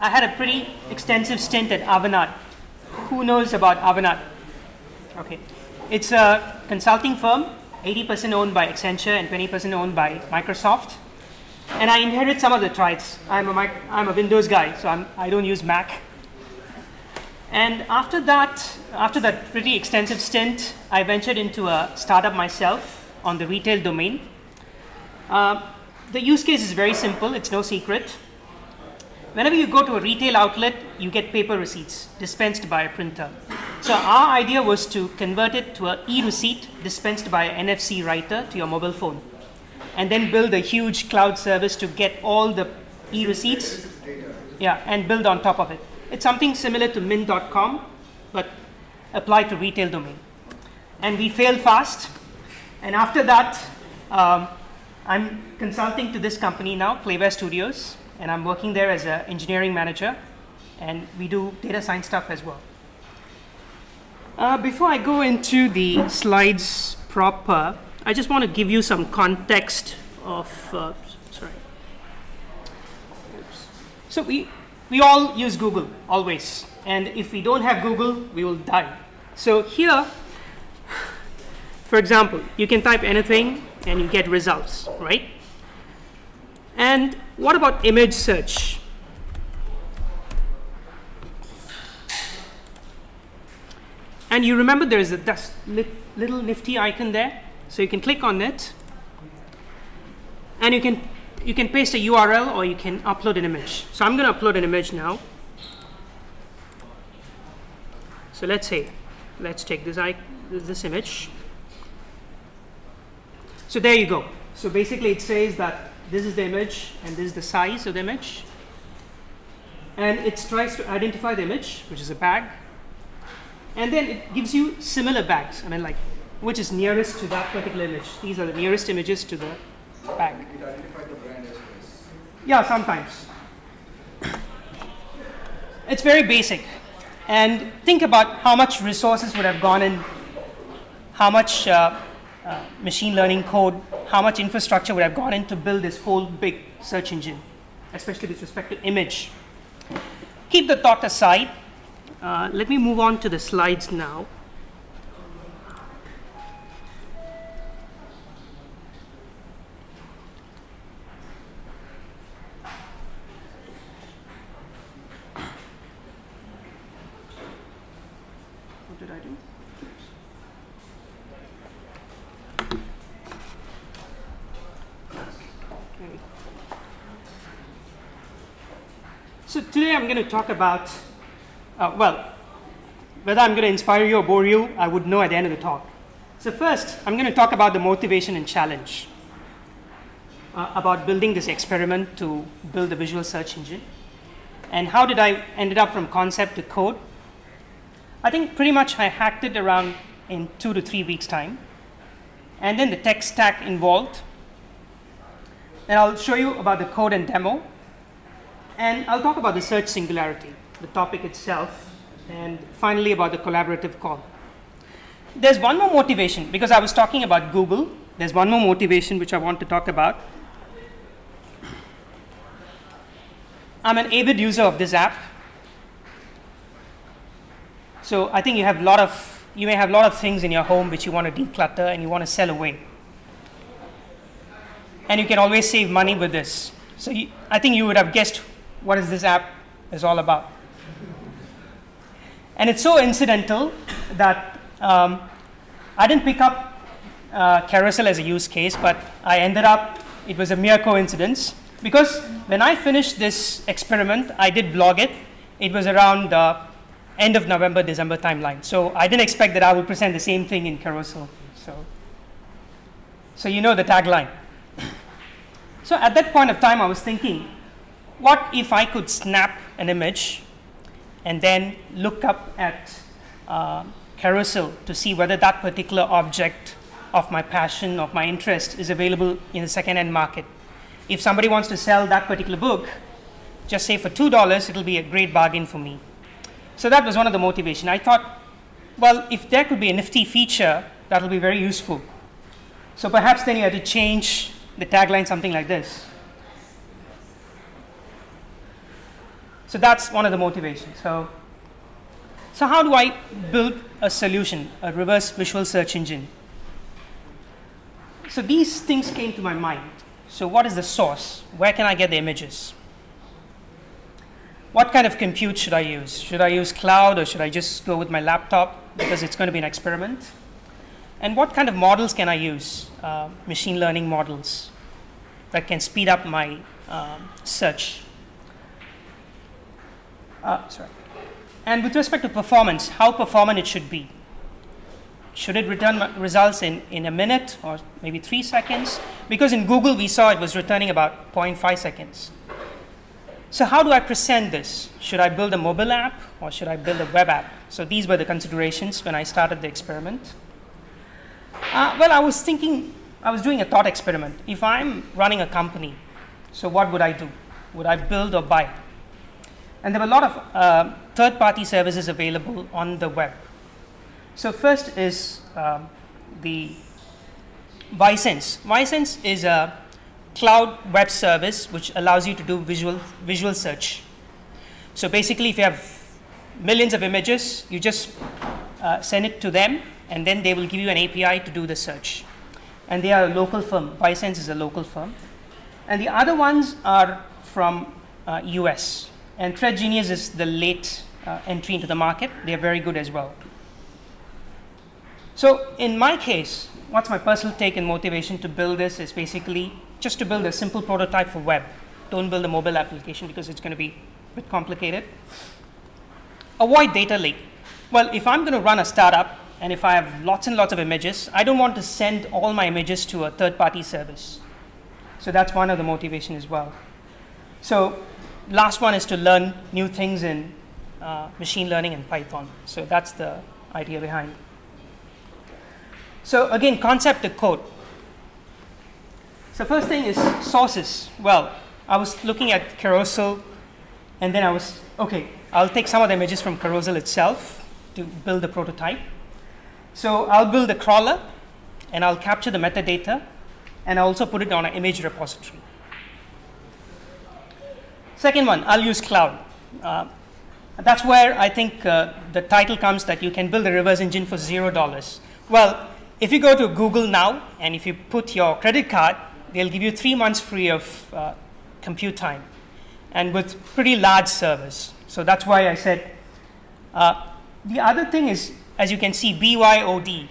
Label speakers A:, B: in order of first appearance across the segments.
A: I had a pretty extensive stint at Avanade. Who knows about Avanade? Okay. It's a consulting firm, 80% owned by Accenture and 20% owned by Microsoft. And I inherit some of the traits. I'm a, I'm a Windows guy, so I'm, I don't use Mac. And after that, after that pretty extensive stint, I ventured into a startup myself on the retail domain. Uh, the use case is very simple, it's no secret. Whenever you go to a retail outlet, you get paper receipts dispensed by a printer. So our idea was to convert it to an e-receipt dispensed by an NFC writer to your mobile phone. And then build a huge cloud service to get all the e-receipts. Yeah, and build on top of it. It's something similar to mint.com, but applied to retail domain. And we failed fast. And after that, um, I'm consulting to this company now, Playware Studios, and I'm working there as an engineering manager, and we do data science stuff as well. Uh, before I go into the slides proper, I just want to give you some context of, uh, sorry. Oops. So we, we all use Google, always. And if we don't have Google, we will die. So here, for example, you can type anything and you get results, right? And what about image search? And you remember there is a little nifty icon there. So you can click on it. And you can, you can paste a URL or you can upload an image. So I'm going to upload an image now. So let's say, let's take this, this image. So there you go. So basically it says that this is the image and this is the size of the image. And it tries to identify the image, which is a bag. And then it gives you similar bags. I mean, like, which is nearest to that particular image. These are the nearest images to the bag.
B: It identified the brand as well.
A: Yeah, sometimes. It's very basic. And think about how much resources would have gone in, how much uh, uh, machine learning code, how much infrastructure would have gone in to build this whole big search engine, especially with respect to image. Keep the thought aside. Uh, let me move on to the slides now. So today I'm going to talk about, uh, well, whether I'm going to inspire you or bore you, I would know at the end of the talk. So first, I'm going to talk about the motivation and challenge, uh, about building this experiment to build a visual search engine, and how did I ended up from concept to code. I think pretty much I hacked it around in two to three weeks time, and then the tech stack involved. And I'll show you about the code and demo, and I'll talk about the search singularity, the topic itself, and finally about the collaborative call. There's one more motivation, because I was talking about Google, there's one more motivation which I want to talk about. I'm an avid user of this app. So I think you have a lot of, you may have a lot of things in your home which you want to declutter and you want to sell away. And you can always save money with this. So you, I think you would have guessed what is this app is all about. And it's so incidental that um, I didn't pick up uh, Carousell as a use case, but I ended up, it was a mere coincidence. Because when I finished this experiment, I did blog it. It was around the end of November, December timeline. So I didn't expect that I would present the same thing in Carousell. So, so you know the tagline. so at that point of time, I was thinking, what if I could snap an image and then look up at uh, Carousell to see whether that particular object of my passion, of my interest, is available in the second-hand market. If somebody wants to sell that particular book, just say for $2, it'll be a great bargain for me. So that was one of the motivation. I thought, well, if there could be a nifty feature, that'll be very useful. So perhaps then you had to change the tagline something like this. So that's one of the motivations. So, so how do I build a solution, a reverse visual search engine? So these things came to my mind. So what is the source? Where can I get the images? What kind of compute should I use? Should I use cloud or should I just go with my laptop because it's going to be an experiment? And what kind of models can I use? Uh, machine learning models that can speed up my um, search. Uh, sorry. And with respect to performance, how performant it should be. Should it return results in, in a minute or maybe three seconds? Because in Google we saw it was returning about 0.5 seconds. So how do I present this? Should I build a mobile app or should I build a web app? So these were the considerations when I started the experiment. Uh, well, I was thinking, I was doing a thought experiment. If I'm running a company, so what would I do? Would I build or buy? And there were a lot of uh, third-party services available on the web. So first is um, the ViSenze. ViSenze is a cloud web service which allows you to do visual, visual search. So basically, if you have millions of images, you just uh, send it to them, and then they will give you an API to do the search. And they are a local firm. ViSenze is a local firm. And the other ones are from uh, US. And ThreadGenius is the late uh, entry into the market. They are very good as well. So in my case, what's my personal take and motivation to build this is basically just to build a simple prototype for web. Don't build a mobile application because it's going to be a bit complicated. Avoid data leak. Well, if I'm going to run a startup and if I have lots and lots of images, I don't want to send all my images to a third-party service. So that's one of the motivation as well. So last one is to learn new things in uh, machine learning and Python. So that's the idea behind. So again, concept to code. So first thing is sources. Well, I was looking at Carousell, and then I was, okay, I'll take some of the images from Carousell itself to build the prototype. So I'll build a crawler, and I'll capture the metadata, and I'll also put it on an image repository. Second one, I'll use cloud. Uh, that's where I think uh, the title comes that you can build a reverse engine for zero dollars. Well, if you go to Google now and if you put your credit card, they'll give you three months free of uh, compute time and with pretty large servers. So that's why I said. Uh, the other thing is, as you can see, BYOD.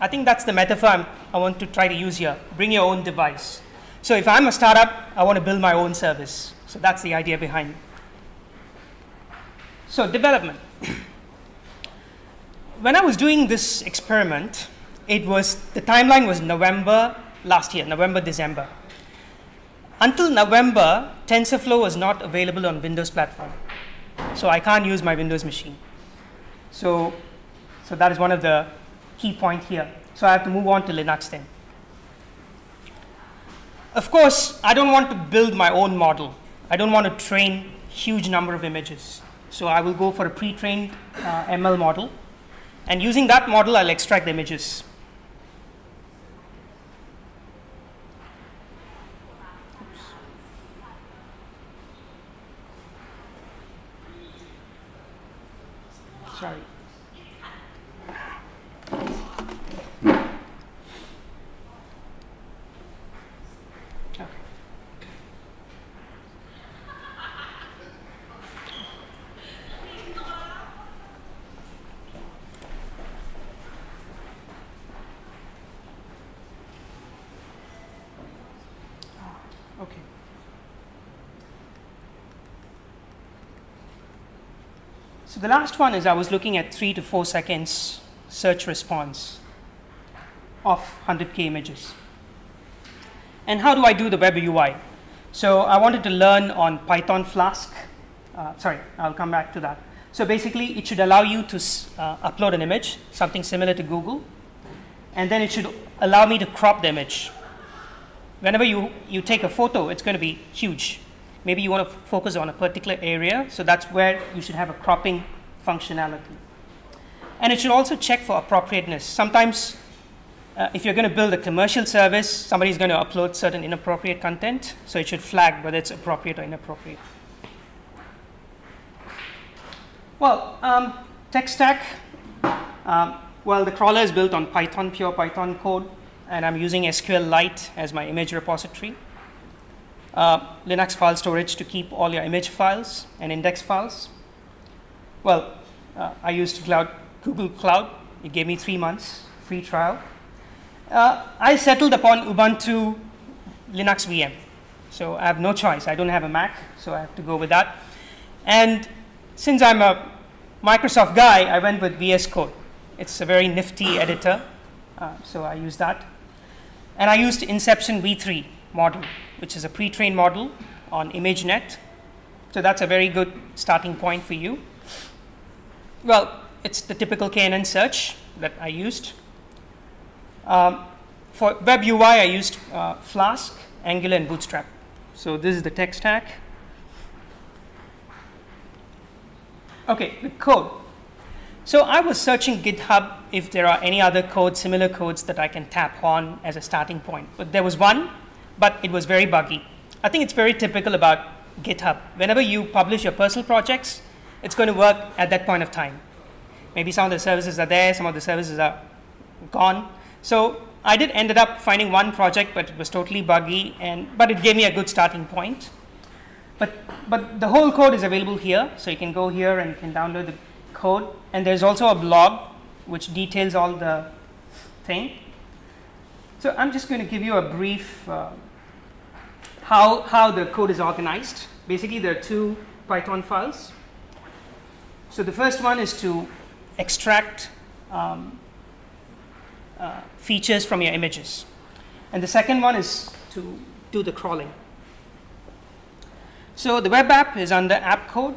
A: I think that's the metaphor I'm, i want to try to use here. Bring your own device. So if I'm a startup, I want to build my own service. So that's the idea behind it. So development. when I was doing this experiment, it was the timeline was November last year, November, December. Until November, TensorFlow was not available on Windows platform. So I can't use my Windows machine. So, so that is one of the key point here. So I have to move on to Linux then. Of course, I don't want to build my own model. I don't want to train huge number of images. So I will go for a pre-trained uh, ML model. And using that model, I'll extract the images. Sorry. Okay. Okay. So the last one is I was looking at three to four seconds search response of 100k images. And how do I do the web UI? So I wanted to learn on Python Flask. Uh, sorry, I'll come back to that. So basically, it should allow you to uh, upload an image, something similar to Google, and then it should allow me to crop the image. Whenever you, you take a photo, it's going to be huge. Maybe you want to focus on a particular area, so that's where you should have a cropping functionality. And it should also check for appropriateness. Sometimes, uh, if you're going to build a commercial service, somebody's going to upload certain inappropriate content, so it should flag whether it's appropriate or inappropriate. Well, um, tech stack. Um, well, the crawler is built on Python, pure Python code, and I'm using SQLite as my image repository. Uh, Linux file storage to keep all your image files and index files. Well, uh, I used Cloud, Google Cloud. It gave me three months free trial. Uh, I settled upon Ubuntu Linux VM. So I have no choice. I don't have a Mac, so I have to go with that. And since I'm a Microsoft guy, I went with VS Code. It's a very nifty editor, uh, so I use that. And I used Inception v3 model, which is a pre-trained model on ImageNet. So that's a very good starting point for you. Well, it's the typical KNN search that I used. Um, for web UI, I used uh, Flask, Angular, and Bootstrap. So this is the tech stack. Okay, the code. So I was searching GitHub if there are any other codes, similar codes that I can tap on as a starting point. But there was one, but it was very buggy. I think it's very typical about GitHub. Whenever you publish your personal projects, it's going to work at that point of time. Maybe some of the services are there, some of the services are gone. So I did ended up finding one project, but it was totally buggy, and but it gave me a good starting point. But but the whole code is available here, so you can go here and you can download the code. And there's also a blog which details all the thing. So I'm just going to give you a brief uh, how how the code is organized. Basically, there are two Python files. So the first one is to extract um, uh, features from your images. And the second one is to do the crawling. So the web app is under app code,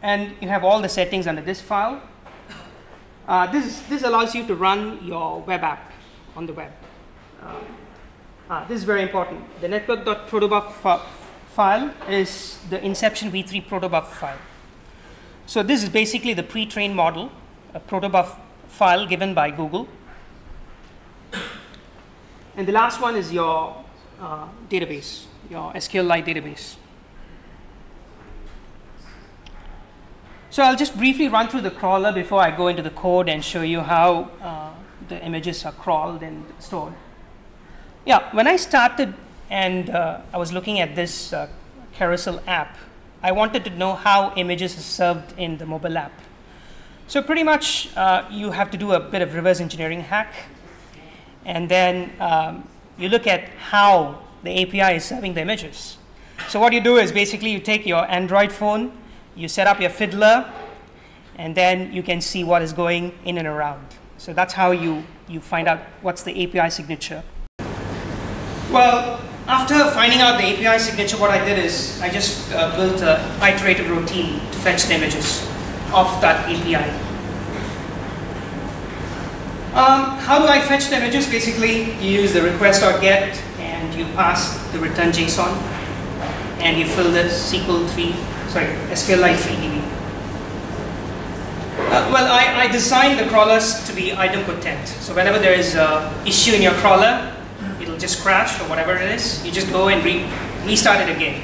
A: and you have all the settings under this file. Uh, this, this allows you to run your web app on the web. Uh, uh, this is very important. The network.protobuf file is the Inception v3 protobuf file. So this is basically the pre-trained model, a protobuf file given by Google. And the last one is your uh, database, your SQLite database. So I'll just briefly run through the crawler before I go into the code and show you how uh, the images are crawled and stored. Yeah, when I started and uh, I was looking at this uh, Carousell app, I wanted to know how images are served in the mobile app. So pretty much uh, you have to do a bit of reverse engineering hack and then um, you look at how the API is serving the images. So what you do is basically you take your Android phone, you set up your fiddler, and then you can see what is going in and around. So that's how you, you find out what's the API signature. Well, after finding out the API signature, what I did is I just uh, built an iterative routine to fetch the images of that API. Um, how do I fetch the images? Basically, you use the request.get and you pass the return JSON and you fill the SQL 3 sorry, SQLite 3DB. Uh, well, I, I designed the crawlers to be idempotent. So whenever there is an issue in your crawler, just crash or whatever it is. You just go and re restart it again.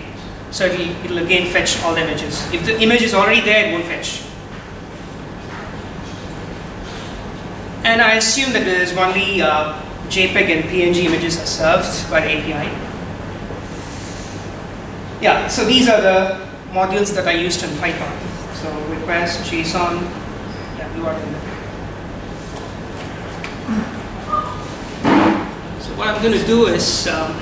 A: So it'll, again fetch all the images. If the image is already there, it won't fetch. And I assume that there is only uh, JPEG and PNG images are served by the API. Yeah, so these are the modules that I used in Python. So request, JSON, yeah, you are in there. What I'm going to do is um,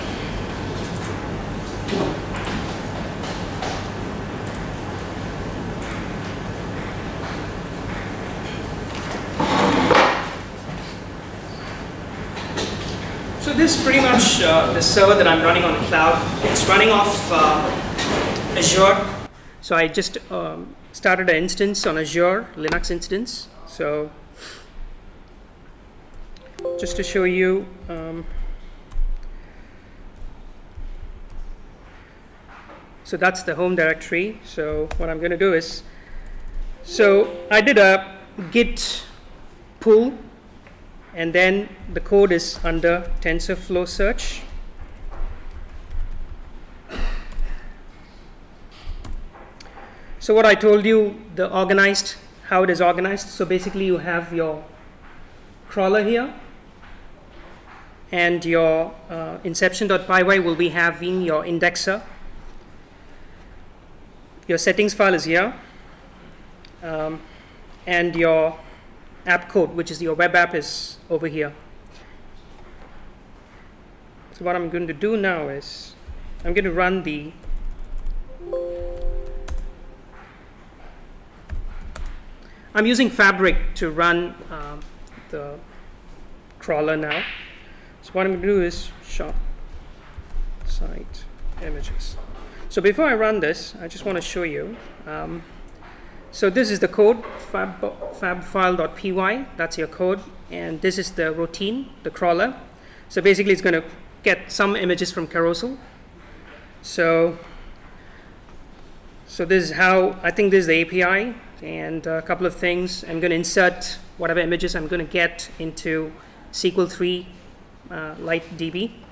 A: So this is pretty much uh, the server that I'm running on the cloud. It's running off uh, Azure so I just um, started an instance on Azure, Linux instance. So just to show you, um, so that's the home directory. So what I'm going to do is, so I did a git pull and then the code is under TensorFlow search. So what I told you, the organized, how it is organized. So basically you have your crawler here and your uh, inception.py will be having your indexer. Your settings file is here. Um, and your app code, which is your web app, is over here. So what I'm going to do now is I'm going to run the I'm using Fabric to run uh, the crawler now. So what I'm going to do is shop site images. So before I run this, I just want to show you. Um, so this is the code, fab, fabfile.py, that's your code. And this is the routine, the crawler. So basically it's going to get some images from Carousell. So, so this is how, I think this is the API and a couple of things. I'm going to insert whatever images I'm going to get into SQL 3 uh, LiteDB.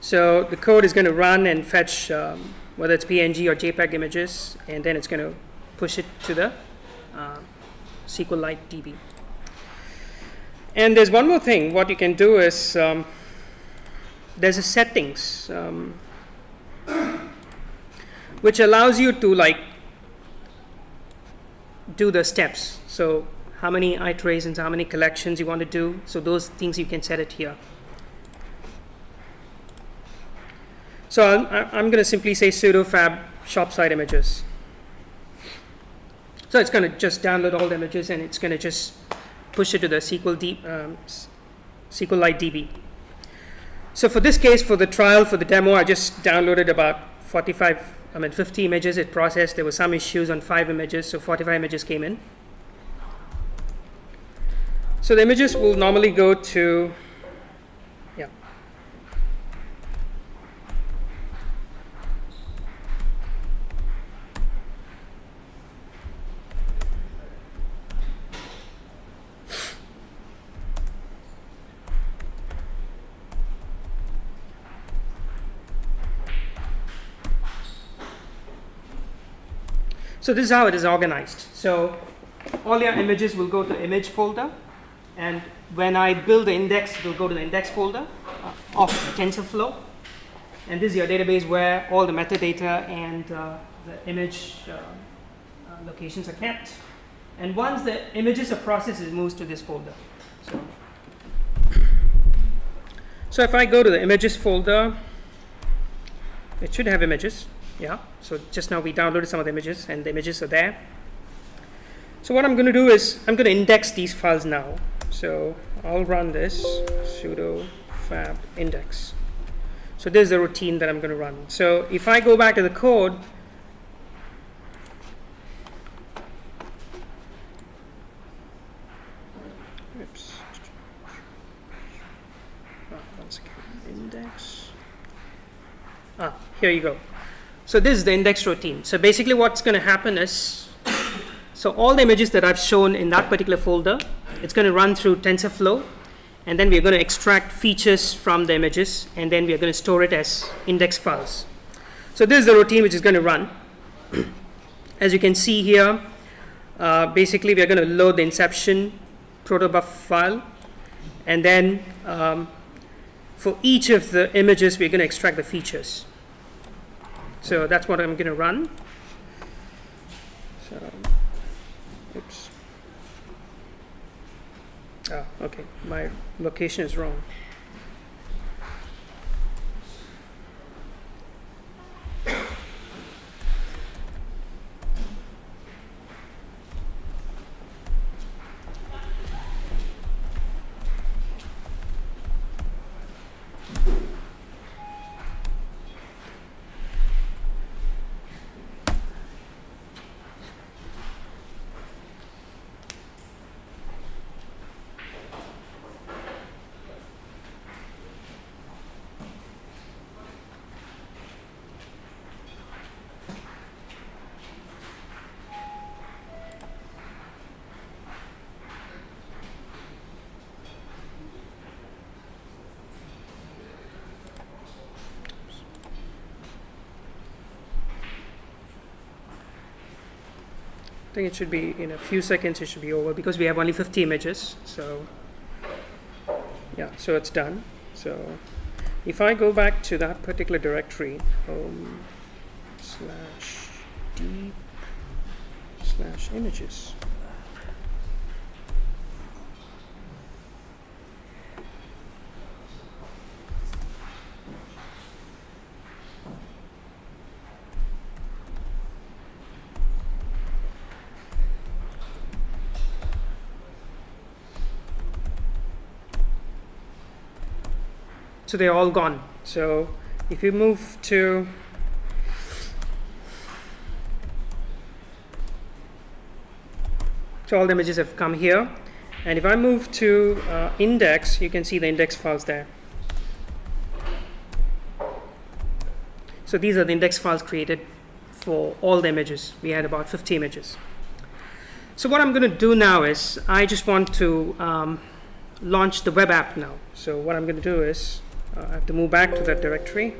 A: So the code is going to run and fetch um, whether it's PNG or JPEG images, and then it's going to push it to the uh, SQLite DB. And there's one more thing. What you can do is um, there's a settings um, which allows you to like do the steps. So how many iterations, how many collections you want to do. So those things you can set it here. So I'm, I'm going to simply say sudo fab shop site images. So it's going to just download all the images and it's going to just push it to the SQL um, SQLite DB. So for this case, for the trial, for the demo, I just downloaded about 45 I mean 50 images it processed. There were some issues on five images, so 45 images came in. So the images will normally go to, So this is how it is organized. So all your images will go to image folder. And when I build the index, it will go to the index folder uh, of TensorFlow. And this is your database where all the metadata and uh, the image uh, uh locations are kept. And once the images are processed, it moves to this folder. So, so if I go to the images folder, it should have images. Yeah, so just now we downloaded some of the images and the images are there. So what I'm going to do is I'm going to index these files now. So I'll run this sudo fab index. So this is the routine that I'm going to run. So if I go back to the code, oops, oh, index. Ah, here you go. So this is the index routine. So basically what's going to happen is, so all the images that I've shown in that particular folder, it's going to run through TensorFlow, and then we're going to extract features from the images, and then we're going to store it as index files. So this is the routine which is going to run. As you can see here, uh, basically we're going to load the inception protobuf file, and then um, for each of the images, we're going to extract the features. So that's what I'm going to run. So, oops. Oh, okay, my location is wrong. I think it should be in a few seconds. It should be over because we have only 50 images. So yeah, so it's done. So if I go back to that particular directory, home slash deep slash images. So they're all gone. So if you move to so all the images have come here. And if I move to uh, index, you can see the index files there. So these are the index files created for all the images. We had about 50 images. So what I'm going to do now is I just want to um, launch the web app now. So what I'm going to do is uh, I have to move back to that directory.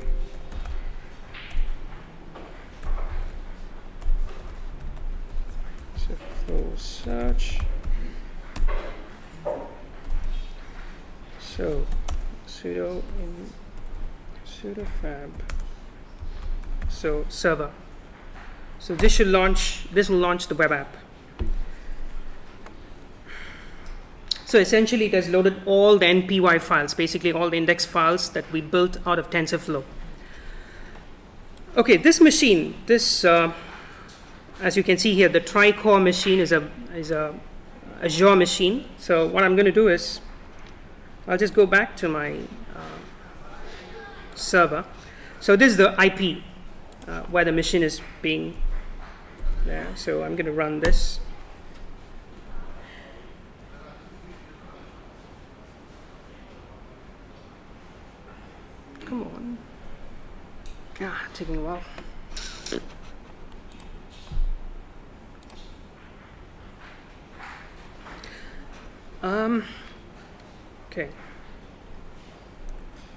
A: So flow search. So sudo in sudo fab. So server. So this should launch. This will launch the web app. So essentially it has loaded all the NPY files, basically all the index files that we built out of TensorFlow. Okay, this machine, this, uh, as you can see here, the tri-core machine is a, is a Azure machine. So what I'm going to do is, I'll just go back to my uh, server. So this is the IP uh, where the machine is being there. So I'm going to run this. Come on. Ah, taking a while. Um, okay.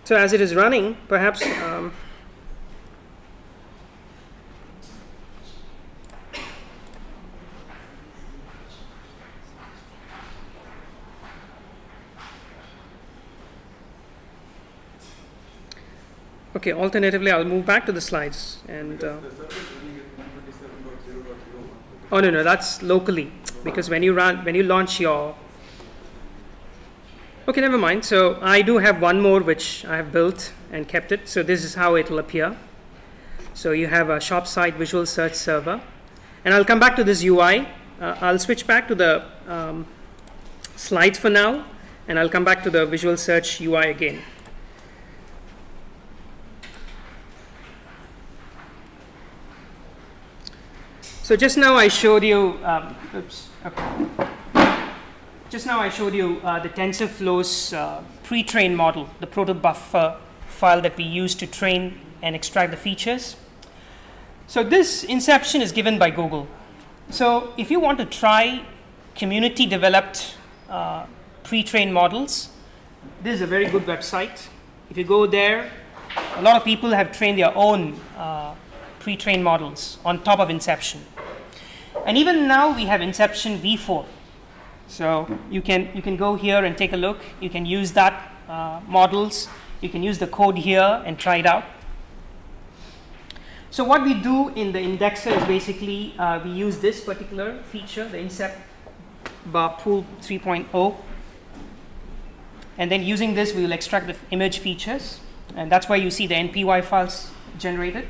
A: So as it is running, perhaps um, Okay, alternatively, I'll move back to the slides and. Uh, oh no, no, that's locally because when you run, when you launch your. Okay, never mind. So I do have one more which I have built and kept it. So this is how it will appear. So you have a shop site visual search server, and I'll come back to this UI. Uh, I'll switch back to the um, slides for now, and I'll come back to the visual search UI again. So just now I showed you, um, oops, okay. Just now I showed you uh, the TensorFlow's uh, pre-trained model, the protobuffer file that we use to train and extract the features. So this inception is given by Google. So if you want to try community developed uh, pre-trained models, this is a very good website. If you go there, a lot of people have trained their own uh, pre-trained models on top of Inception. And even now we have Inception v4. So you can, you can go here and take a look. You can use that uh, models. You can use the code here and try it out. So what we do in the indexer is basically uh, we use this particular feature, the Incep bar pool 3.0. And then using this, we will extract the image features. And that's why you see the NPY files generated.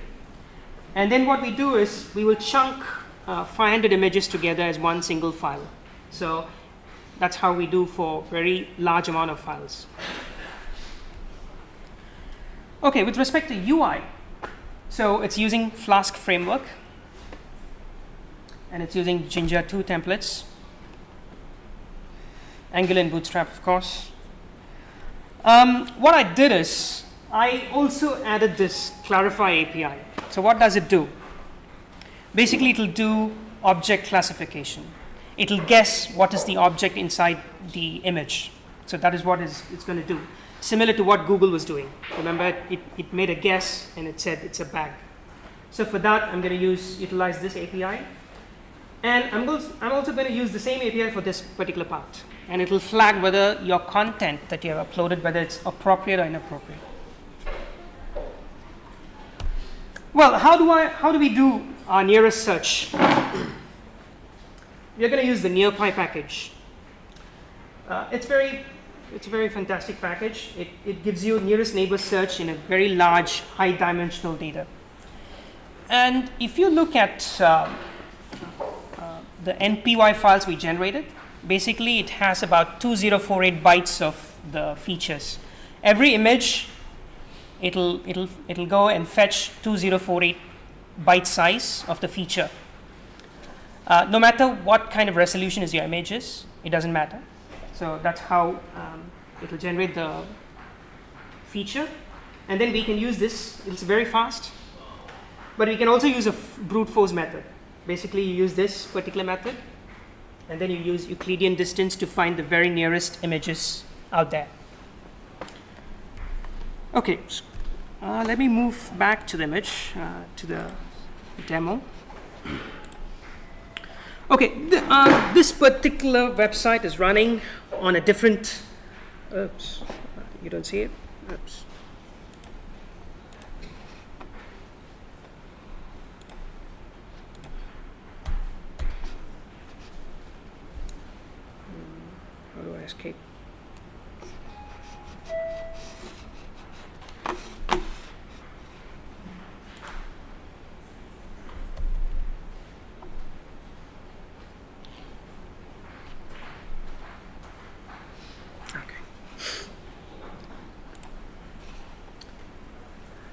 A: And then what we do is we will chunk uh, 500 images together as one single file. So that's how we do for very large amount of files. Okay, with respect to UI, so it's using Flask framework, and it's using Jinja 2 templates, Angular and Bootstrap, of course. Um, what I did is I also added this Clarifai API. So what does it do? Basically, it'll do object classification. It'll guess what is the object inside the image. So that is what is, it's going to do. Similar to what Google was doing. Remember, it, it made a guess and it said it's a bag. So for that, I'm going to use utilize this API. And I'm I'm also going to use the same API for this particular part. And it will flag whether your content that you have uploaded, whether it's appropriate or inappropriate. Well, how do, I, how do we do our nearest search? We're going to use the NearPy package. Uh, it's very it's a very fantastic package. It, it gives you nearest neighbor search in a very large, high dimensional data. And if you look at uh, uh, the NPY files we generated, basically it has about 2048 bytes of the features. Every image, it'll, it'll, it'll go and fetch 2048 byte size of the feature. Uh, no matter what kind of resolution is your images, it doesn't matter. So that's how um, it will generate the feature. And then we can use this. It's very fast. But we can also use a brute force method. Basically, you use this particular method, and then you use Euclidean distance to find the very nearest images out there. Okay, uh, let me move back to the image, uh, to the demo. Okay, uh, this particular website is running on a different, oops, you don't see it? Oops. How do I escape?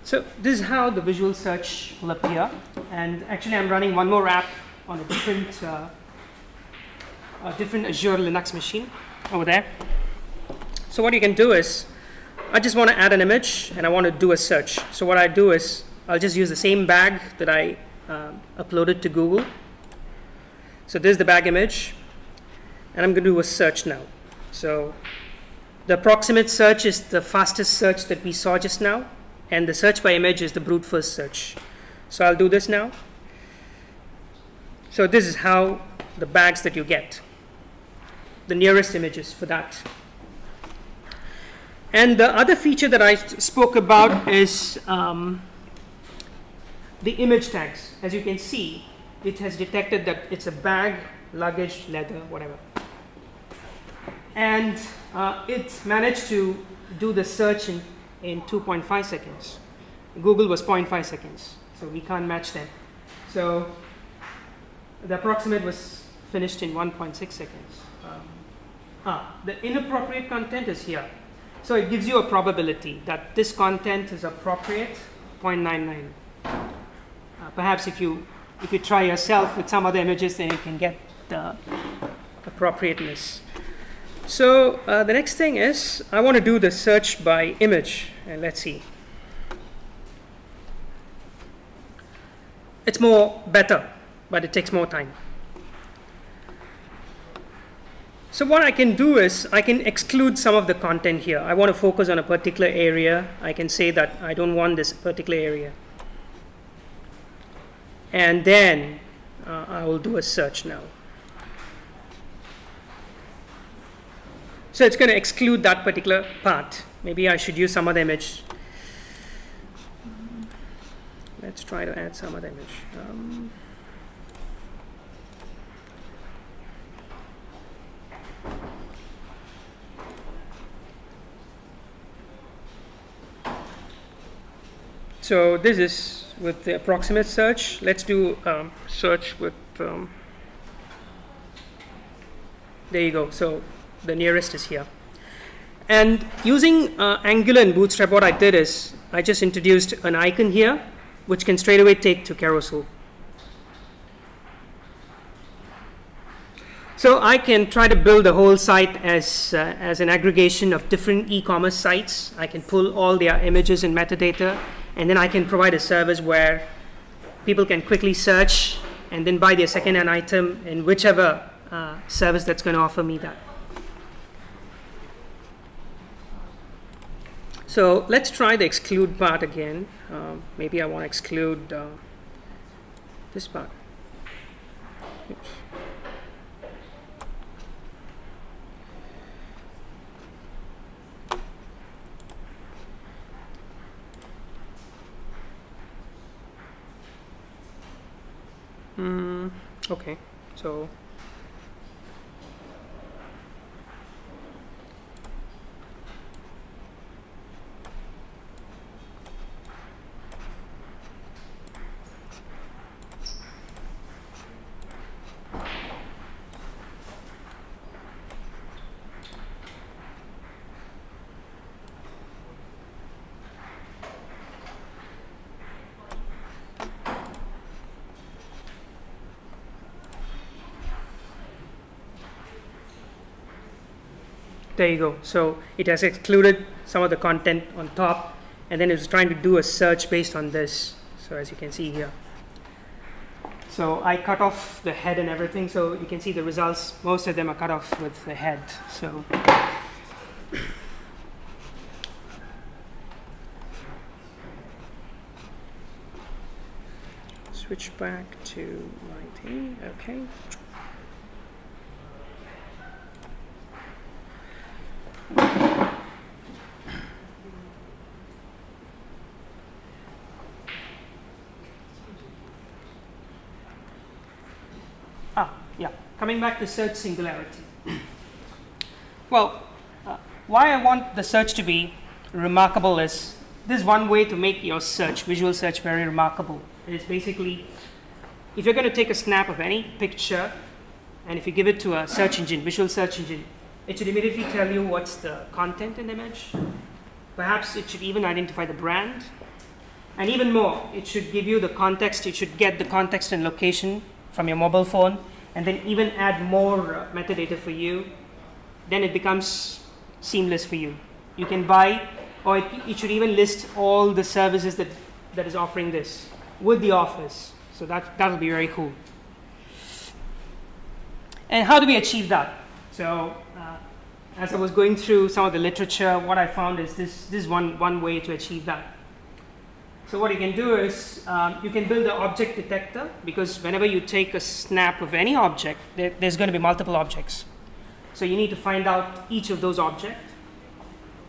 A: So this is how the visual search will appear. And actually, I'm running one more app on a different, uh, a different Azure Linux machine over there. So what you can do is, I just want to add an image and I want to do a search. So what I do is, I'll just use the same bag that I uh, uploaded to Google. So this is the bag image, and I'm going to do a search now. So the approximate search is the fastest search that we saw just now and the search by image is the brute force search. So I'll do this now. So this is how the bags that you get, the nearest images for that. And the other feature that I spoke about is um, the image tags. As you can see, it has detected that it's a bag, luggage, leather, whatever. And uh, it managed to do the search in in 2.5 seconds. Google was 0.5 seconds, so we can't match them. So the approximate was finished in 1.6 seconds. Um, ah, the inappropriate content is here. So it gives you a probability that this content is appropriate, 0.99. Uh, perhaps if you, if you try yourself with some other images, then you can get the appropriateness. So uh, the next thing is I want to do the search by image and let's see. It's more better, but it takes more time. So what I can do is I can exclude some of the content here. I want to focus on a particular area. I can say that I don't want this particular area. And then uh, I will do a search now. So it's going to exclude that particular part. Maybe I should use some other image. Let's try to add some other image. Um, so this is with the approximate search. Let's do um, search with, um, there you go. So the nearest is here. And using uh, Angular and Bootstrap, what I did is I just introduced an icon here, which can straight away take to Carousell. So I can try to build the whole site as, uh, as an aggregation of different e-commerce sites. I can pull all their images and metadata, and then I can provide a service where people can quickly search and then buy their second-hand item in whichever uh, service that's going to offer me that. So let's try the exclude part again. Uh, maybe I want to exclude uh, this part. Oops. Mm, okay, so there you go. So it has excluded some of the content on top, and then it's trying to do a search based on this. So as you can see here. So I cut off the head and everything, so you can see the results. Most of them are cut off with the head. So. Switch back to my thing. Okay. Ah, yeah. Coming back to search singularity. well, uh, why I want the search to be remarkable is this is one way to make your search, visual search, very remarkable. It is basically, if you're going to take a snap of any picture, and if you give it to a search engine, visual search engine, it should immediately tell you what's the content in the image. Perhaps it should even identify the brand. And even more, it should give you the context, it should get the context and location from your mobile phone, and then even add more metadata for you. Then it becomes seamless for you. You can buy, or it, it should even list all the services that, that is offering this with the office. So that, that will be very cool. And how do we achieve that? So uh, as I was going through some of the literature, what I found is this, this is one, one way to achieve that. So what you can do is um, you can build an object detector because whenever you take a snap of any object, there, there's going to be multiple objects. So you need to find out each of those objects.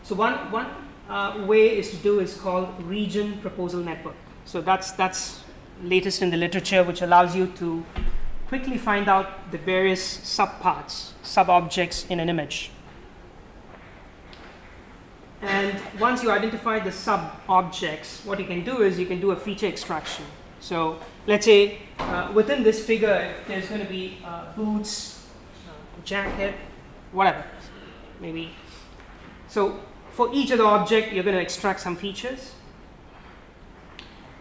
A: So one, one uh, way is to do is called region proposal network. So that's, that's latest in the literature which allows you to quickly find out the various subparts, sub-objects in an image. And once you identify the sub-objects, what you can do is you can do a feature extraction. So let's say uh, within this figure, there's going to be uh, boots, uh, jacket, whatever, maybe. So for each of the object, you're going to extract some features.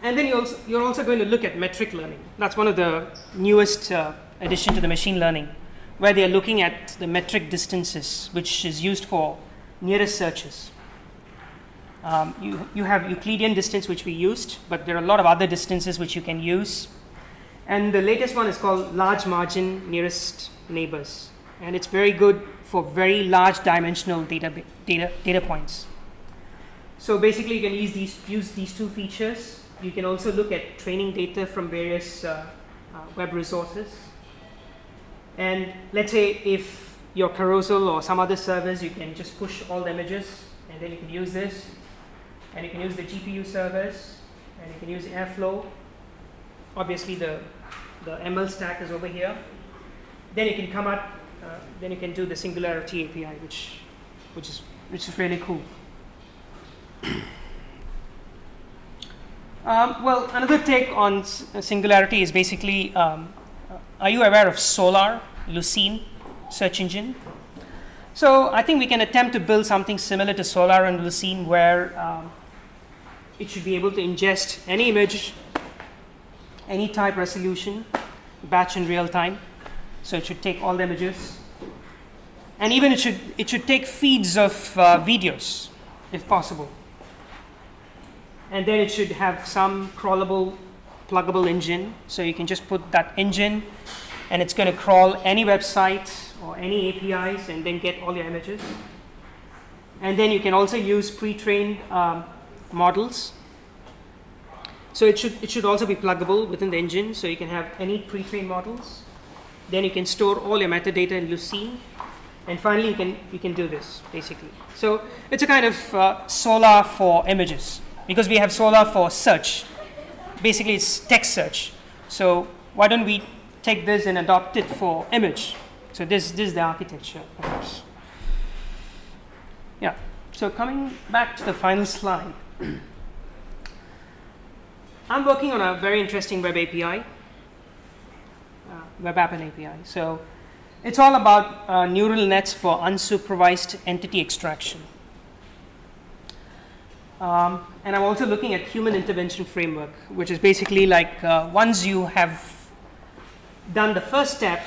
A: And then you're also, you're also going to look at metric learning. That's one of the newest uh, addition to the machine learning, where they are looking at the metric distances, which is used for nearest searches. Um, you, you have Euclidean distance, which we used, but there are a lot of other distances which you can use. And the latest one is called large margin nearest neighbors. And it's very good for very large dimensional data, data, data points. So basically, you can use these, use these two features. You can also look at training data from various uh, uh, web resources. And let's say if your Carousell or some other service, you can just push all the images, and then you can use this and you can use the GPU service, and you can use Airflow. Obviously, the, the ML stack is over here. Then you can come up, uh, then you can do the Singularity API, which, which, is, which is really cool. um, well, another take on uh, Singularity is basically, um, uh, are you aware of Solr, Lucene search engine? So I think we can attempt to build something similar to Solr and Lucene where um, it should be able to ingest any image, any type resolution, batch in real time. So it should take all the images. And even it should, it should take feeds of uh, videos, if possible. And then it should have some crawlable, pluggable engine. So you can just put that engine, and it's going to crawl any website or any APIs and then get all your images. And then you can also use pre-trained um, models. So it should, it should also be pluggable within the engine, so you can have any pre-trained models. Then you can store all your metadata in Lucene. And finally, you can, you can do this, basically. So it's a kind of uh, Solr for images, because we have Solr for search. Basically, it's text search. So why don't we take this and adopt it for image? So this, this is the architecture, of course. Yeah, so coming back to the final slide. I'm working on a very interesting web API, uh, web app and API. So it's all about uh, neural nets for unsupervised entity extraction. Um, and I'm also looking at human intervention framework, which is basically like uh, once you have done the first step,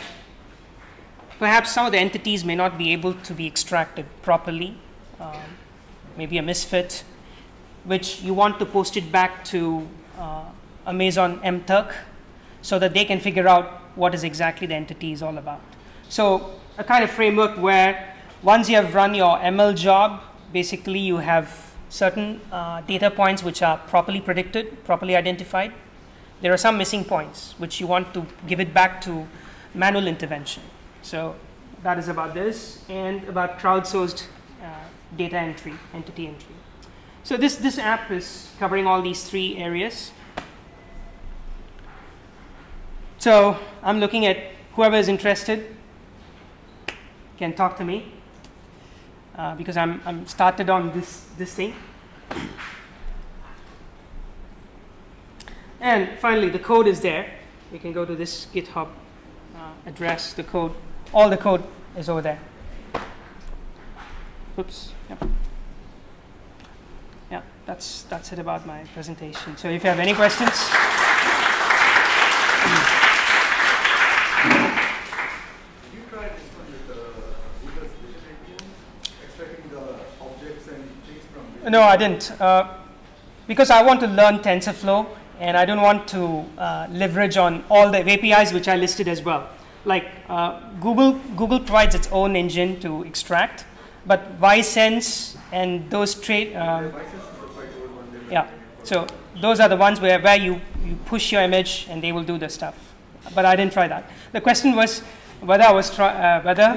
A: perhaps some of the entities may not be able to be extracted properly, um, maybe a misfit, which you want to post it back to uh, Amazon MTurk so that they can figure out what is exactly the entity is all about. So a kind of framework where once you have run your ML job, basically you have certain uh, data points which are properly predicted, properly identified. There are some missing points which you want to give it back to manual intervention. So that is about this and about crowdsourced uh, data entry, entity entry. So this, this app is covering all these three areas. So I'm looking at whoever is interested can talk to me uh, because I'm, I'm started on this, this thing. And finally, the code is there. You can go to this GitHub uh, address, the code, all the code is over there. Oops. Yep that's that's it about my presentation. So if you have any questions.
B: you try this one with the Google's Vision API, extracting the objects and things from
A: No, I didn't. Uh, because I want to learn TensorFlow and I don't want to uh, leverage on all the APIs which I listed as well. Like uh, Google, Google provides its own engine to extract, but ViSenze and those trade, um, yeah. So those are the ones where, where you, you push your image and they will do the stuff. But I didn't try that. The question was whether I was try, uh, whether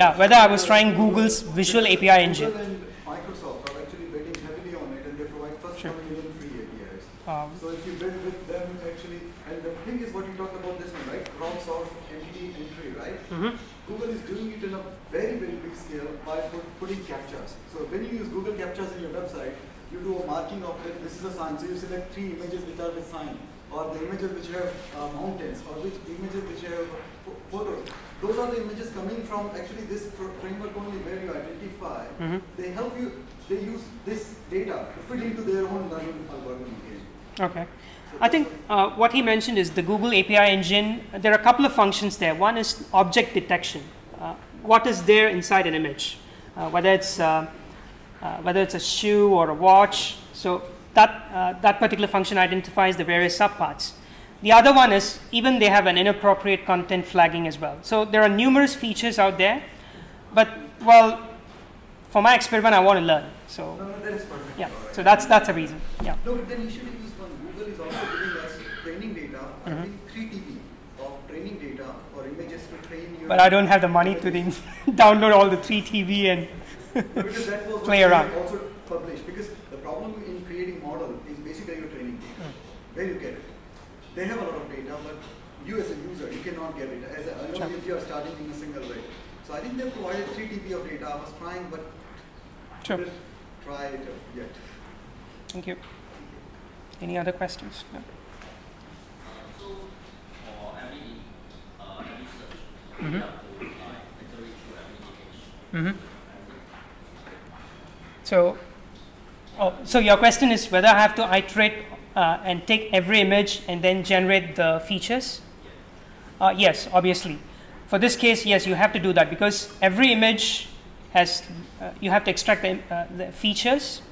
A: yeah whether I was trying Google's Visual API engine.
B: Microsoft are actually betting heavily on it, and they provide first
A: Sure.
B: coming free APIs.
A: Um,
B: So if you build with them, actually, and the thing is, what you talked about this one, right? Crowdsource entity entry, right?
A: mhm.
B: Google is doing it in a very, very big scale by put, putting captchas. So when you use Google captchas in your website, you do a marking of it. This is a sign. So you select three images which are with sign, or the images which have uh, mountains, or which images which have pho- photos. Those are the images coming from actually this fr- framework only where you identify.
A: Mhm.
B: They help you. They use this data to fit into their own learning algorithm again.
A: Okay. I think uh, what he mentioned is the Google API engine. There are a couple of functions there. One is object detection. Uh, what is there inside an image? Uh, whether it's uh, uh, whether it's a shoe or a watch. So that uh, that particular function identifies the various subparts. The other one is even they have an inappropriate content flagging as well. So there are numerous features out there, but well, for my experiment, I want to learn. So
B: No, no, that is perfect.
A: yeah, so that's that's a reason. Yeah.
B: No, but then you should use one. Google is also giving us training data. I
A: Mhm.
B: think 3 TB of training data or images to train your.
A: But I don't have the money to download all the 3TB and
B: because that was what
A: play around.
B: also published. Because the problem in creating model is basically your training data.
A: Hmm.
B: Where you get it. They have a lot of data, but you as a user, you cannot get it. As a, know
A: Sure.
B: if you are starting in a single way. So I think they provided 3 TB of data. I was trying, but
A: Sure.
B: couldn't try it yet.
A: Thank you. Any other questions? No?
C: So for every uh, every search,
A: Mhm.
C: we have to like iterate through every image.
A: hmm So, oh, so your question is whether I have to iterate uh, and take every image and then generate the features? Uh, yes, obviously. For this case, yes, you have to do that because every image has, uh, you have to extract the, uh, the features.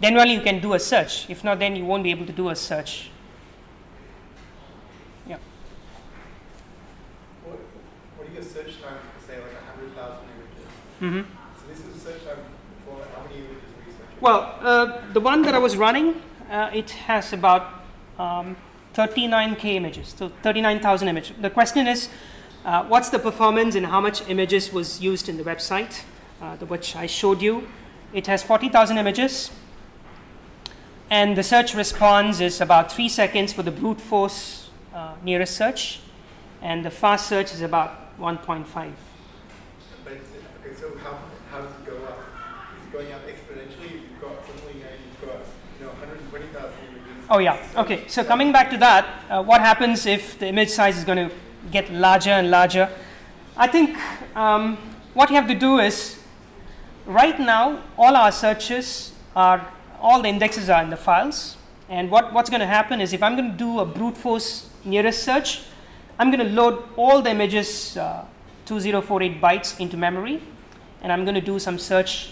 A: Then only you can do a search. If not, then you won't be able to do a search. Yeah.
D: What, what are your search time for say like a hundred thousand images?
A: hmm
D: So this is a search time for how many images research?
A: Well, uh, the one that I was running, uh, it has about um, 39k images, so 39,000 images. The question is, uh, what's the performance and how much images was used in the website, uh, the, which I showed you. It has 40,000 images, and the search response is about three seconds for the brute force uh, nearest search, and the fast search is about 1.5.
D: Okay, so how, how does it go up? Is it going up exponentially? If you've got suddenly now you've got, you know, 120,000 images.
A: Oh yeah, okay. So coming back to that, uh, what happens if the image size is going to get larger and larger? I think um, what you have to do is, right now, all our searches are, all the indexes are in the files. And what, what's going to happen is if I'm going to do a brute force nearest search, I'm going to load all the images uh, 2048 bytes into memory, and I'm going to do some search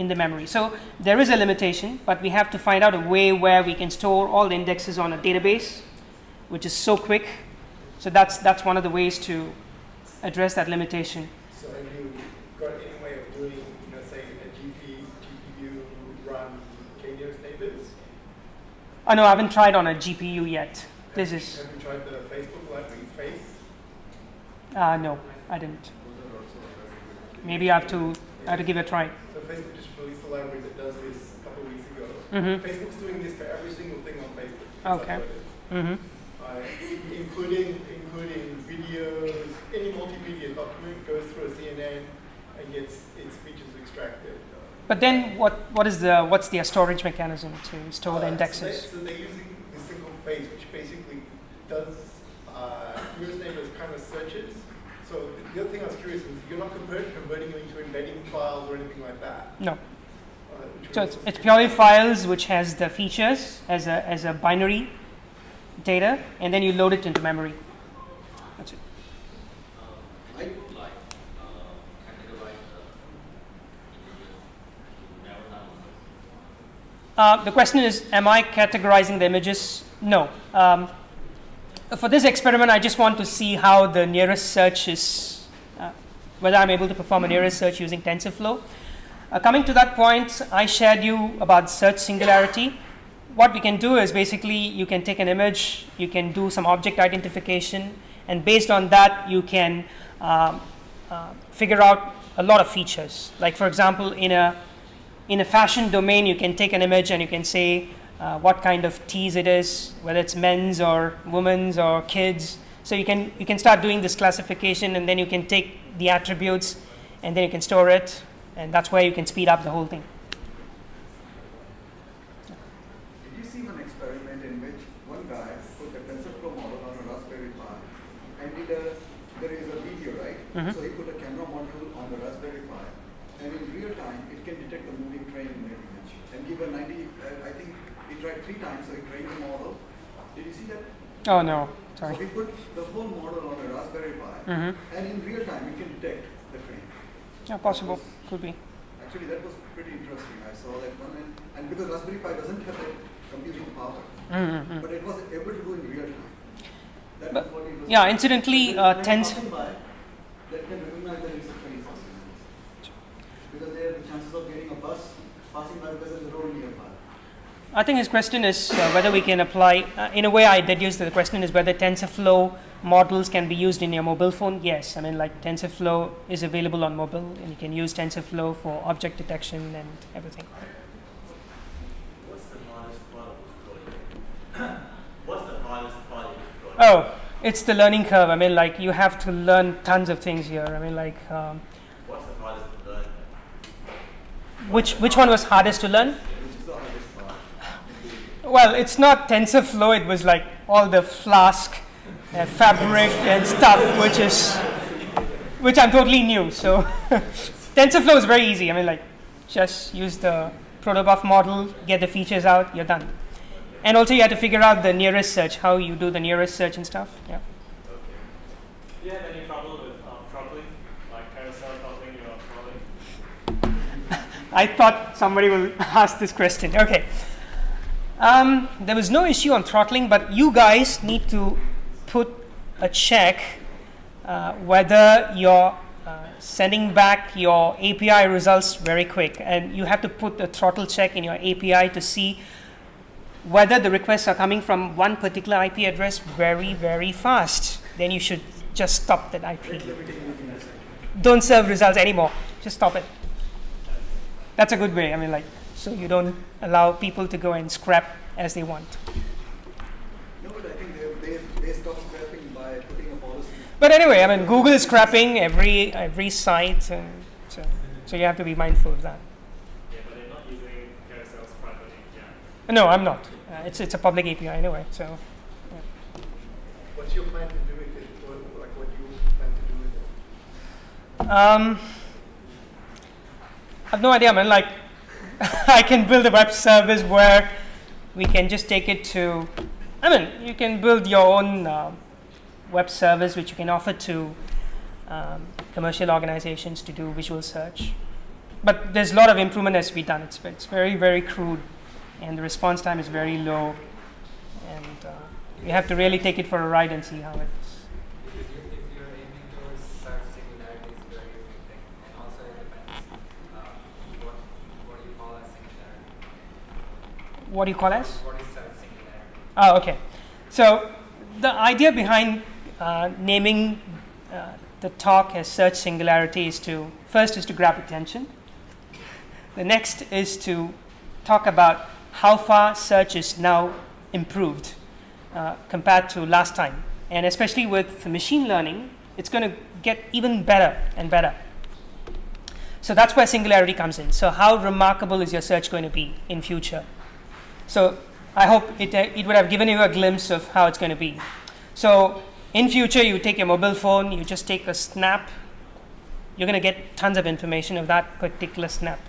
A: in the memory. So there is a limitation, but we have to find out a way where we can store all the indexes on a database, which is so quick. So that's, that's one of the ways to address that limitation.
D: So have you got any way of doing, you know, say a GP, GPU run k-nearest neighbors?
A: Oh no, I haven't tried on a GPU yet. This is,
D: Have you tried the Facebook library, Faiss?
A: uh, no, I didn't. Maybe I have to, I have to give it a try.
D: Facebook just released a library that does this a couple of weeks ago.
A: Mhm.
D: Facebook's doing this for every single thing on Facebook.
A: Okay.
D: uploaded.
A: hmm
D: Uh, including including videos, any multimedia document goes through a CNN and gets its features extracted.
A: But then what, what is the, what's the storage mechanism to store the
D: Uh,
A: indexes?
D: So, they, so they're using this single phase, which basically does uh, nearest neighbors kind of searches. So the other thing I was curious is you're not convert, converting them into embedding files or anything like that.
A: No.
D: Uh,
A: So it's, it's purely files which has the features as a, as a binary data, and then you load it into memory. That's it.
C: Uh, the images to narrow down
A: Uh, the question is, am I categorizing the images? No. Um, for this experiment, I just want to see how the nearest search is, uh, whether I'm able to perform a nearest search using TensorFlow. Uh, coming to that point, I shared you about search singularity. What we can do is basically you can take an image, you can do some object identification, and based on that, you can um, uh, figure out a lot of features. Like, for example, in a in a fashion domain, you can take an image and you can say uh, what kind of tees it is, whether it's men's or women's or kids. So you can you can start doing this classification, and then you can take the attributes, and then you can store it, and that's where you can speed up the whole thing.
B: did you see one experiment in which one guy put a TensorFlow model on a Raspberry Pi and did a, there is a video, right?
A: Mhm.
B: So he put a camera module on the Raspberry Pi and in real time it can detect the moving train in the image and give a 90, uh, I think he tried three times so he trained the model. Did you see that?
A: Oh no,
B: So
A: sorry.
B: he put the whole model on a Pi
A: hmm
B: and in real time it can detect the train.
A: Yeah, possible, could be.
B: Actually, that was pretty interesting. I saw that one, and, and because Raspberry Pi doesn't have that computing power,
A: Mm-hmm.
B: but it was able to do in real time. That
A: But-
B: was was.
A: Yeah, incidentally, uh, tens.
B: that can recognize that it's a train. Because there are the chances of getting a bus passing by because there's a road nearby.
A: I think his question is uh, whether we can apply. Uh, in a way, I deduce that the question is whether TensorFlow models can be used in your mobile phone. Yes, I mean like TensorFlow is available on mobile, and you can use TensorFlow for object detection and everything.
E: What's the hardest part of this project? What's the hardest part of this project?
A: Oh, it's the learning curve. I mean, like you have to learn tons of things here. I mean, like um,
E: What's the hardest to learn?
A: which which one was hardest to learn?
B: Which is the hardest part.
A: Well, it's not TensorFlow. It was like all the Flask, uh, Fabric, and stuff, which is which I'm totally new. So TensorFlow is very easy. I mean, like just use the protobuf model, get the features out, you're done. And also, you have to figure out the nearest search, how you do the nearest search and stuff. Yeah.
F: Do you have any trouble with um, throttling, like Carousell throttling or throttling?
A: I thought somebody will ask this question. Okay. Um, there was no issue on throttling, but you guys need to put a check uh, whether you're uh, sending back your API results very quick. And you have to put the throttle check in your API to see whether the requests are coming from one particular IP address very, very fast. Then you should just stop that IP.
B: Rate limiting anything else.
A: Don't serve results anymore. Just stop it. That's a good way. I mean, like, so you don't allow people to go and scrap as they want.
B: No, but I think they, they, they stop scrapping by putting a policy.
A: But anyway, I mean, Google is scrapping every every site, and so so you have to be mindful of that.
F: Yeah, but they're not using Carousell's privately. Yeah.
A: No, I'm not. Uh, it's it's a public API anyway. So
D: What's your plan to do with it? Or, like what you plan to do with it?
A: um, I have no idea. I mean, like, I can build a web service where we can just take it to. I mean, you can build your own uh, web service which you can offer to um, commercial organizations to do visual search. But there's a lot of improvement has to be done. It's, it's very, very crude, and the response time is very low. And uh, you have to really take it for a ride and see how it's.
G: If, you, if you're aiming towards search singularity is very big thing, and also it depends uh, what what do you call as singularity.
A: What do you call as?
G: What is search singularity?
A: Oh, okay. So the idea behind naming uh, the talk as search singularity is to first is to grab attention. The next is to talk about how far search is now improved uh, compared to last time, and especially with machine learning, it's going to get even better and better. So that's where singularity comes in. So how remarkable is your search going to be in future? So I hope it, uh, it would have given you a glimpse of how it's going to be. So in future, you take your mobile phone, you just take a snap. You're going to get tons of information of that particular snap.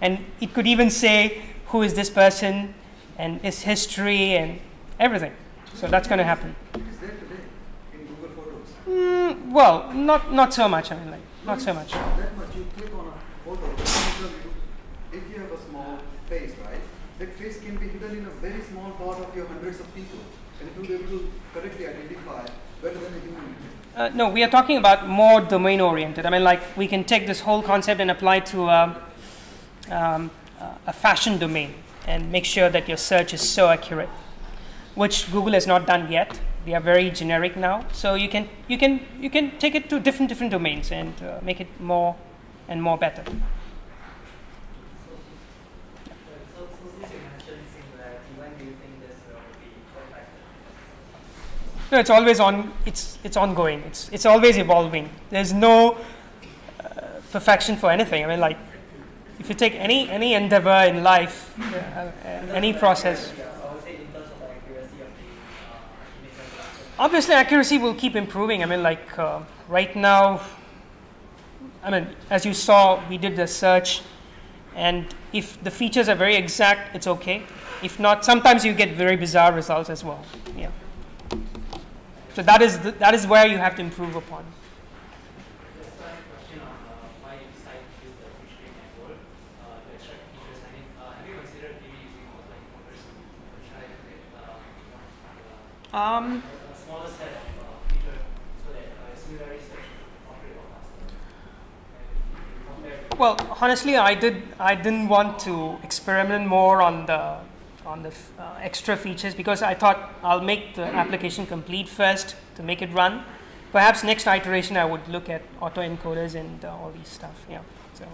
A: And it could even say who is this person and his history and everything. So that's going to happen.
B: Is there today in Google Photos.
A: Mm, well, not, not so much. I mean, like, not so much.
B: That much. You click on a photo. for example, you- If you have a small face, right? That face can be hidden in a very small part of your hundreds of people, and it will be able to correctly identify better than a human.
A: Uh, no, we are talking about more domain oriented. I mean, like we can take this whole concept and apply to um, um, uh, a fashion domain and make sure that your search is so accurate, which Google has not done yet. They are very generic now, so you can you can you can take it to different different domains and uh, make it more and more better.
G: So, so since you mentioned singularity, when do you think this will be perfected?
A: No, it's always on. It's it's ongoing. It's it's always evolving. There's no uh, perfection for anything. I mean, like if you take any any endeavor in life, uh, any process, obviously accuracy will keep improving. I mean, like uh, right now, I mean, as you saw, we did the search, and if the features are very exact, it's okay. If not, sometimes you get very bizarre results as well. Yeah. So that is the, that is where you have to improve upon. Um, Well, honestly, I did. I didn't want to experiment more on the on the uh, extra features because I thought I'll make the application complete first to make it run. Perhaps next iteration I would look at auto encoders and uh, all these stuff. Yeah. So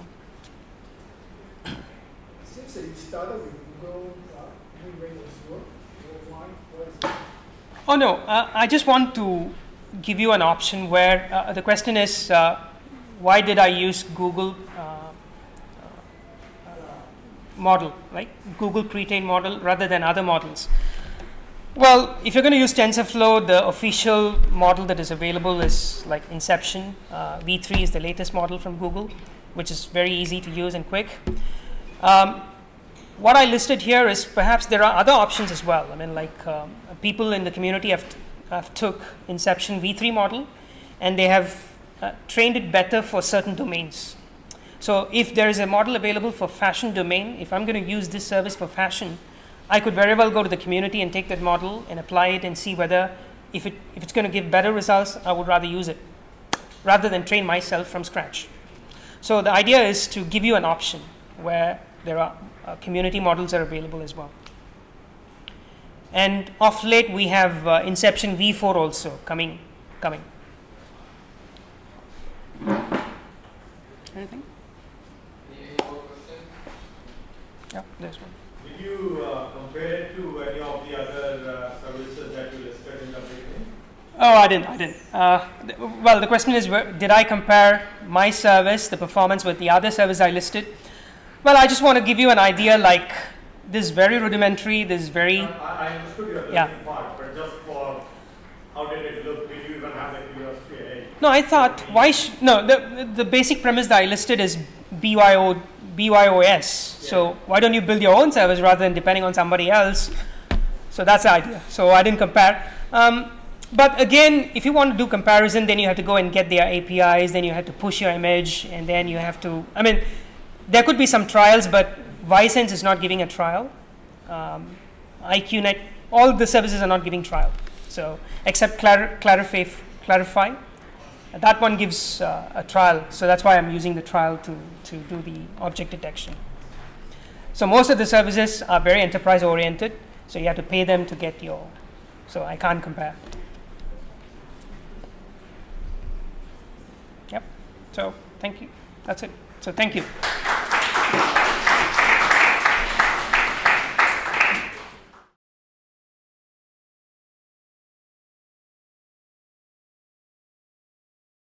H: Since you started with Google, uh, you rate Azure, why, what is it?
A: Oh no, uh, I just want to give you an option where uh, the question is uh, why did I use Google uh, model, right? Google pre-trained model rather than other models. Well, if you're going to use TensorFlow, the official model that is available is like Inception. Uh, V3 is the latest model from Google, which is very easy to use and quick. Um, what I listed here is perhaps there are other options as well. I mean, like um, people in the community have, have took Inception V3 model, and they have uh, trained it better for certain domains. So if there is a model available for fashion domain, if I'm going to use this service for fashion, I could very well go to the community and take that model and apply it and see whether if, it, if it's going to give better results, I would rather use it rather than train myself from scratch. So the idea is to give you an option where there are uh, community models are available as well. And of late we have uh, Inception V4 also coming, coming. Anything?
I: Any more questions?
A: Yeah, there's one.
J: Did you uh, compare it to any of the other uh, services that you listed in the beginning?
A: Oh, I didn't. I didn't. Uh, th- well, the question is, did I compare my service, the performance, with the other service I listed? Well, I just want to give you an idea. Like this, is very rudimentary. This is very.
J: I, I understood your
A: Yeah.
J: part, but just for how did it look? Did you even have the curiosity?
A: No, I thought why sh- no the the basic premise that I listed is BYO BYOS. So why don't you build your own service rather than depending on somebody else? So that's the idea. So I didn't compare. Um, but again, if you want to do comparison, then you have to go and get their APIs. Then you have to push your image, and then you have to. I mean, there could be some trials, but ViSenze is not giving a trial. Um, IQnect, all the services are not giving trial. So except Clar- Clarifai, Clarifai, that one gives uh, a trial. So that's why I'm using the trial to, to do the object detection. So most of the services are very enterprise oriented. So you have to pay them to get your. So I can't compare. Yep. So thank you. That's it. So thank you.